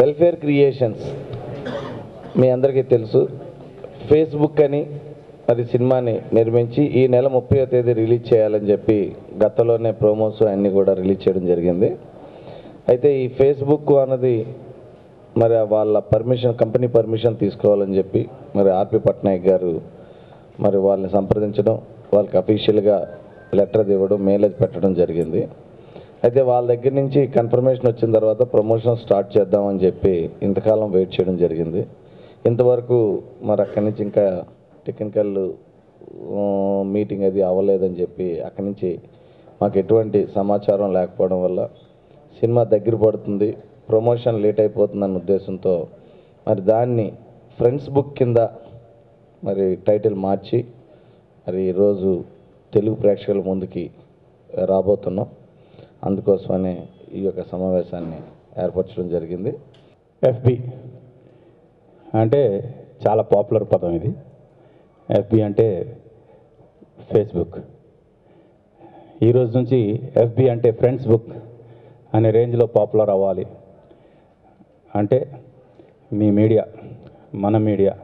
Welfare creations మీ అందరికీ తెలుసు. Facebook అని అది సినిమాని నిర్మించి ఈ నెల ముప్పై తేదీ రిలీజ్ చేయాలని చెప్పి గతంలోనే ప్రోమోస్ అన్నీ కూడా రిలీజ్ చేయడం జరిగింది. అయితే ఈ ఫేస్బుక్ అన్నది మరి వాళ్ళ పర్మిషన్ కంపెనీ పర్మిషన్ తీసుకోవాలని చెప్పి మరి ఆర్పి పట్నాయక్ గారు మరి వాళ్ళని సంప్రదించడం వాళ్ళకి అఫీషియల్గా లెటర్ ఇవ్వడం మెయిల్ పెట్టడం జరిగింది. అయితే వాళ్ళ దగ్గర నుంచి కన్ఫర్మేషన్ వచ్చిన తర్వాత ప్రమోషన్ స్టార్ట్ చేద్దామని చెప్పి ఇంతకాలం వెయిట్ చేయడం జరిగింది. ఇంతవరకు మరి అక్కడి నుంచి ఇంకా టెక్నికల్ మీటింగ్ అది అవ్వలేదని చెప్పి అక్కడి నుంచి మాకు ఎటువంటి సమాచారం లేకపోవడం వల్ల సినిమా దగ్గర పడుతుంది. ప్రమోషన్ లేట్ అయిపోతుందన్న ఉద్దేశంతో మరి దాన్ని ఫ్రెండ్స్ బుక్ కింద మరి టైటిల్ మార్చి మరి ఈరోజు తెలుగు ప్రేక్షకుల ముందుకి రాబోతున్నాం. అందుకోసమనే ఈ యొక్క సమావేశాన్ని ఏర్పరచడం జరిగింది. ఎఫ్బి అంటే చాలా పాపులర్ పదం ఇది. ఎఫ్బి అంటే ఫేస్బుక్. ఈరోజు నుంచి ఎఫ్బి అంటే ఫ్రెండ్స్ బుక్ అనే రేంజ్లో పాపులర్ అవ్వాలి. అంటే మీ మీడియా మన మీడియా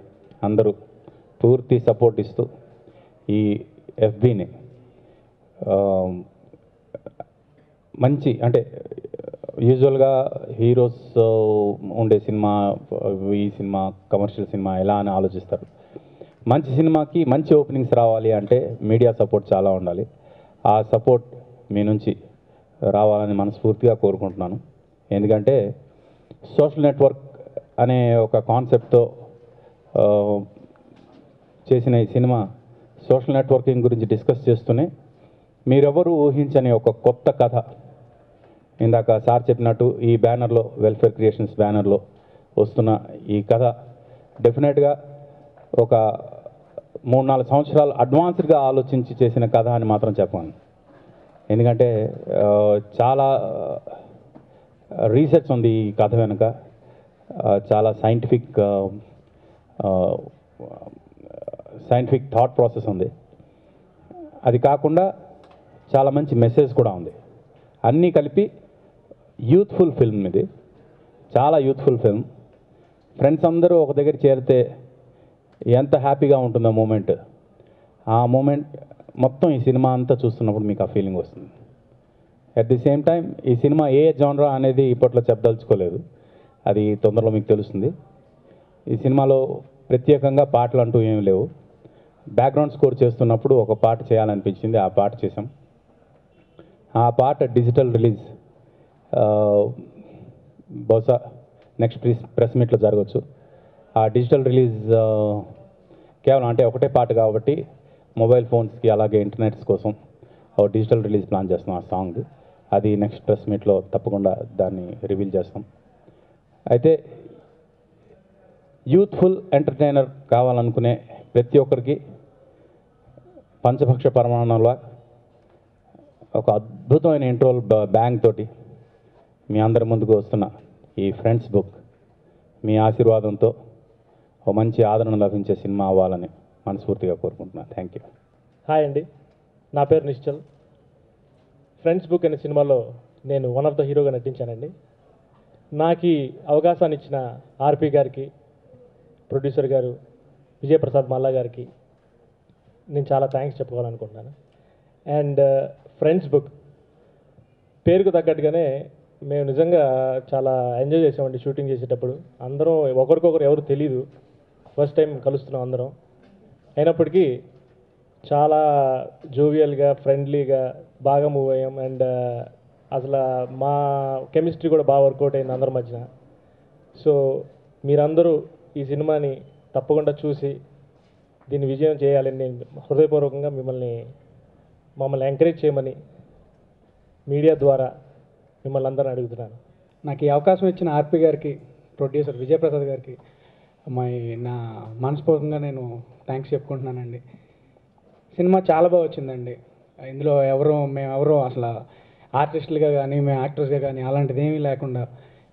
అందరూ పూర్తి సపోర్ట్ ఇస్తూ ఈ ఎఫ్బిని మంచి అంటే యూజువల్గా హీరోస్ uh, ఉండే సినిమా ఈ సినిమా కమర్షియల్ సినిమా ఎలా అని ఆలోచిస్తారు? మంచి సినిమాకి మంచి ఓపెనింగ్స్ రావాలి అంటే మీడియా సపోర్ట్ చాలా ఉండాలి. ఆ సపోర్ట్ మీ నుంచి రావాలని మనస్ఫూర్తిగా కోరుకుంటున్నాను. ఎందుకంటే సోషల్ నెట్వర్క్ అనే ఒక కాన్సెప్ట్తో uh, చేసిన ఈ సినిమా సోషల్ నెట్వర్కింగ్ గురించి డిస్కస్ చేస్తూనే మీరెవరు ఊహించని ఒక కొత్త కథ ఇందాక సార్ చెప్పినట్టు ఈ బ్యానర్లో వెల్ఫేర్ క్రియేషన్స్ బ్యానర్లో వస్తున్న ఈ కథ డెఫినెట్గా ఒక మూడు నాలుగు సంవత్సరాలు అడ్వాన్స్డ్గా ఆలోచించి చేసిన కథ అని మాత్రం చెప్పాను. ఎందుకంటే చాలా రీసెర్చ్ ఉంది ఈ కథ వెనుక. చాలా సైంటిఫిక్ సైంటిఫిక్ థాట్ ప్రాసెస్ ఉంది. అది కాకుండా చాలా మంచి మెసేజ్ కూడా ఉంది. అన్నీ కలిపి యూత్ఫుల్ ఫిల్మ్ ఇది. చాలా యూత్ఫుల్ ఫిల్మ్. ఫ్రెండ్స్ అందరూ ఒక దగ్గర చేరితే ఎంత హ్యాపీగా ఉంటుందో మూమెంట్. ఆ మూమెంట్ మొత్తం ఈ సినిమా అంతా చూస్తున్నప్పుడు మీకు ఆ ఫీలింగ్ వస్తుంది. అట్ ది సేమ్ టైం ఈ సినిమా ఏ జానరా అనేది ఇప్పట్లో చెప్పదలుచుకోలేదు. అది తొందరలో మీకు తెలుస్తుంది. ఈ సినిమాలో ప్రత్యేకంగా పాటలు అంటూ ఏమి లేవు. బ్యాక్గ్రౌండ్ స్కోర్ చేస్తున్నప్పుడు ఒక పాట చేయాలనిపించింది. ఆ పాట చేసాం ఆ పాట డిజిటల్ రిలీజ్. బహుశా నెక్స్ట్ ప్రెస్ ప్రెస్ మీట్లో జరగవచ్చు ఆ డిజిటల్ రిలీజ్ కేవలం అంటే ఒకటే పాట కాబట్టి మొబైల్ ఫోన్స్కి అలాగే ఇంటర్నెట్స్ కోసం డిజిటల్ రిలీజ్ ప్లాన్ చేస్తున్నాం ఆ సాంగ్ అది నెక్స్ట్ ప్రెస్ మీట్లో తప్పకుండా దాన్ని రివీల్ చేస్తాం. అయితే యూత్ఫుల్ ఎంటర్టైనర్ కావాలనుకునే ప్రతి ఒక్కరికి పంచభక్ష పరమాణంలో ఒక అద్భుతమైన ఇంట్రోల్ బ్యాంక్ తోటి మీ అందరి ముందుకు వస్తున్న ఈ ఫ్రెండ్స్ బుక్ మీ ఆశీర్వాదంతో ఓ మంచి ఆదరణ లభించే సినిమా అవ్వాలని మనస్ఫూర్తిగా కోరుకుంటున్నాను థ్యాంక్ యూ హాయ్ అండి. నా పేరు నిశ్చల్. ఫ్రెండ్స్ బుక్ అనే సినిమాలో నేను వన్ ఆఫ్ ద హీరోగా నటించానండి. నాకు అవకాశాన్ని ఇచ్చిన ఆర్పి గారికి ప్రొడ్యూసర్ గారు విజయప్రసాద్ మల్లా గారికి నేను చాలా థ్యాంక్స్ చెప్పుకోవాలనుకుంటున్నాను. అండ్ ఫ్రెండ్స్ బుక్ పేరుకు తగ్గట్టుగానే మేము నిజంగా చాలా ఎంజాయ్ చేసామండి షూటింగ్ చేసేటప్పుడు. అందరం ఒకరికొకరు ఎవరు తెలీదు. ఫస్ట్ టైం కలుస్తున్నాం అందరం. అయినప్పటికీ చాలా జోవియల్గా ఫ్రెండ్లీగా బాగా మూవ్ అయ్యాం. అండ్ అసలు మా కెమిస్ట్రీ కూడా బాగా వర్కౌట్ అయింది అందరి మధ్యన. సో మీరందరూ ఈ సినిమాని తప్పకుండా చూసి దీన్ని విజయం చేయాలని నేను హృదయపూర్వకంగా మిమ్మల్ని మమ్మల్ని ఎంకరేజ్ చేయమని మీడియా ద్వారా మిమ్మల్ని అందరూ అడుగుతున్నాను. నాకు ఈ అవకాశం ఇచ్చిన ఆర్పి గారికి ప్రొడ్యూసర్ విజయప్రసాద్ గారికి మై నా మనస్ఫూర్తిగా నేను థ్యాంక్స్ చెప్పుకుంటున్నానండి. సినిమా చాలా బాగా వచ్చిందండి. ఇందులో ఎవరో మేము ఎవరు అసలు ఆర్టిస్టులుగా కానీ మేము యాక్టర్స్గా కానీ అలాంటిది ఏమీ లేకుండా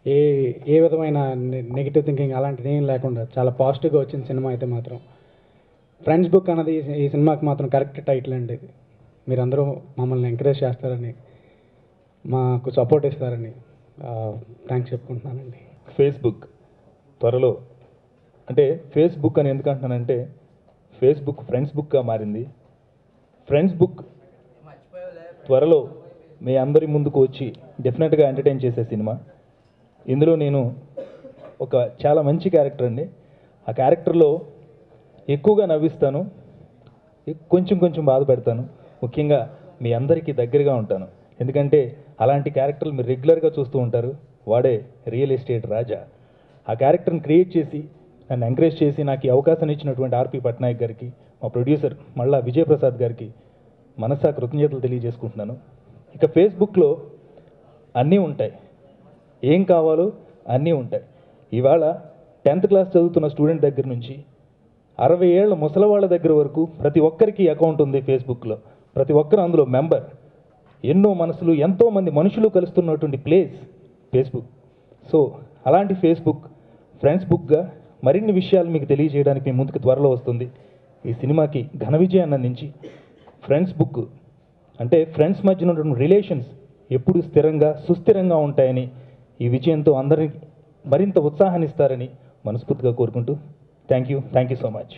ఏ ఏ విధమైన నెగిటివ్ థింకింగ్ అలాంటిది ఏమీ లేకుండా చాలా పాజిటివ్గా వచ్చింది సినిమా అయితే మాత్రం. ఫ్రెండ్స్ బుక్ అన్నది ఈ- ఈ సినిమాకి మాత్రం కరెక్ట్ టైటిల్ అండి ఇది. మీరందరూ మమ్మల్ని ఎంకరేజ్ చేస్తారని మాకు సపోర్ట్ ఇస్తారని థ్యాంక్స్ చెప్పుకుంటున్నానండి. ఫేస్బుక్ త్వరలో అంటే ఫేస్బుక్ అని ఎందుకు అంటున్నానంటే ఫేస్బుక్ ఫ్రెండ్స్ బుక్గా మారింది. ఫ్రెండ్స్ బుక్ త్వరలో మీ అందరి ముందుకు వచ్చి డెఫినెట్గా ఎంటర్టైన్ చేసే సినిమా. ఇందులో నేను ఒక చాలా మంచి క్యారెక్టర్ అండి. ఆ క్యారెక్టర్లో ఎక్కువగా నవ్విస్తాను కొంచెం కొంచెం బాధ పెడతాను. ముఖ్యంగా మీ అందరికీ దగ్గరగా ఉంటాను. ఎందుకంటే అలాంటి క్యారెక్టర్లు మీరు రెగ్యులర్గా చూస్తూ ఉంటారు. వాడే రియల్ ఎస్టేట్ రాజా. ఆ క్యారెక్టర్ని క్రియేట్ చేసి నన్ను ఎంకరేజ్ చేసి నాకు ఈ అవకాశం ఇచ్చినటువంటి ఆర్పి పట్నాయక్ గారికి మా ప్రొడ్యూసర్ మళ్ళా విజయప్రసాద్ గారికి మనసా కృతజ్ఞతలు తెలియజేసుకుంటున్నాను. ఇక ఫేస్బుక్లో అన్నీ ఉంటాయి. ఏం కావాలో అన్నీ ఉంటాయి. ఇవాళ టెన్త్ క్లాస్ చదువుతున్న స్టూడెంట్ దగ్గర నుంచి అరవై ఏళ్ళ ముసలవాళ్ళ దగ్గర వరకు ప్రతి ఒక్కరికి అకౌంట్ ఉంది ఫేస్బుక్లో. ప్రతి ఒక్కరు అందులో మెంబర్. ఎన్నో మనసులు ఎంతోమంది మనుషులు కలుస్తున్నటువంటి ప్లేస్ ఫేస్బుక్. సో అలాంటి ఫేస్బుక్ ఫ్రెండ్స్ బుక్గా మరిన్ని విషయాలు మీకు తెలియజేయడానికి మీ ముందుకు త్వరలో వస్తుంది. ఈ సినిమాకి ఘన విజయాన్ని అందించి ఫ్రెండ్స్ బుక్ అంటే ఫ్రెండ్స్ మధ్య ఉన్నటువంటి రిలేషన్స్ ఎప్పుడు స్థిరంగా సుస్థిరంగా ఉంటాయని ఈ విజయంతో అందరికి మరింత ఉత్సాహాన్ని ఇస్తారని మనస్ఫూర్తిగా కోరుకుంటూ thank you thank you so much.